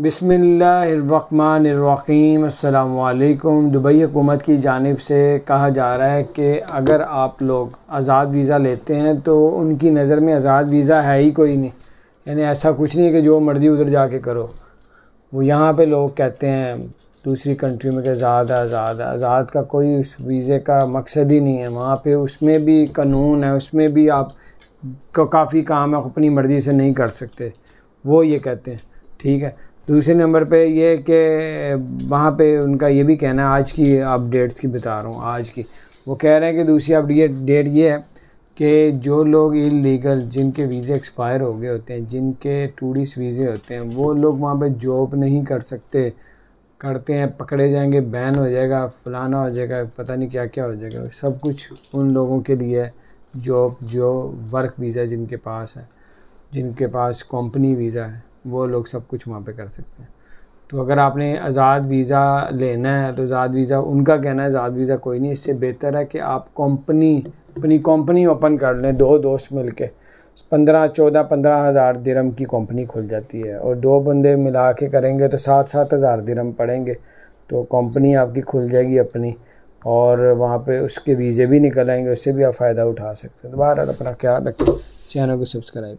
बिसमीम अल्लाम दुबई हुकूमत की जानब से कहा जा रहा है कि अगर आप लोग आज़ाद वीज़ा लेते हैं तो उनकी नज़र में आज़ाद वीज़ा है ही कोई नहीं। यानी ऐसा कुछ नहीं है कि जो मर्ज़ी उधर जाके करो। वो यहाँ पे लोग कहते हैं, दूसरी कंट्री में कि आज़ाद है आज़ाद है। आज़ाद का कोई उस वीज़े का मकसद ही नहीं है। वहाँ पे उसमें भी कानून है, उसमें भी आप का, काफ़ी काम आप अपनी मर्ज़ी से नहीं कर सकते। वो ये कहते हैं। ठीक है? दूसरे नंबर पे ये कि वहाँ पे उनका ये भी कहना है, आज की अपडेट्स की बता रहा हूँ, आज की। वो कह रहे हैं कि दूसरी अपडेट डेट ये है कि जो लोग इलीगल जिनके वीज़े एक्सपायर हो गए होते हैं, जिनके टूरिस्ट वीज़े होते हैं, वो लोग वहाँ पे जॉब नहीं कर सकते, करते हैं, पकड़े जाएँगे बैन हो जाएगा, फलाना हो जाएगा, पता नहीं क्या क्या हो जाएगा। सब कुछ उन लोगों के लिए जॉब जो वर्क वीज़ा जिनके पास है, जिनके पास कंपनी वीज़ा है। वो लोग सब कुछ वहाँ पे कर सकते हैं। तो अगर आपने आज़ाद वीज़ा लेना है तो आज़ाद वीज़ा, उनका कहना है आज़ाद वीज़ा कोई नहीं, इससे बेहतर है कि आप कंपनी, अपनी कंपनी ओपन कर लें, दो दोस्त मिल के पंद्रह, चौदह, पंद्रह हज़ार दिरम की कंपनी खुल जाती है और दो बंदे मिला के करेंगे तो सात सात हज़ार दिरम पड़ेंगे। तो कंपनी आपकी खुल जाएगी अपनी और वहाँ पे उसके वीज़े भी निकल आएँगे, उससे भी आप फ़ायदा उठा सकते हैं। तो बाहर अपना ख्याल रखें, चैनल को सब्सक्राइब